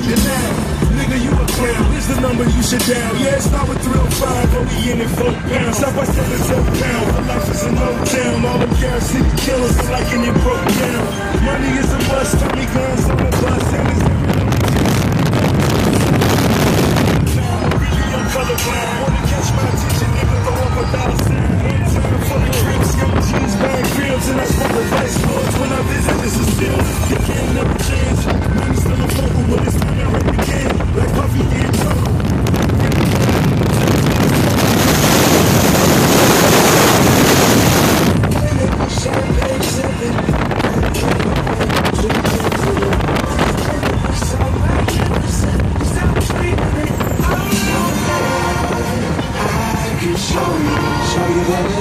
find it now. Nigga, you a clown. Here's the number you should dial. Yeah, it's not with thrill five, but we in it four pounds. South by seven, four pound. The life is a no town. All them City killers like in it broke down. Yeah.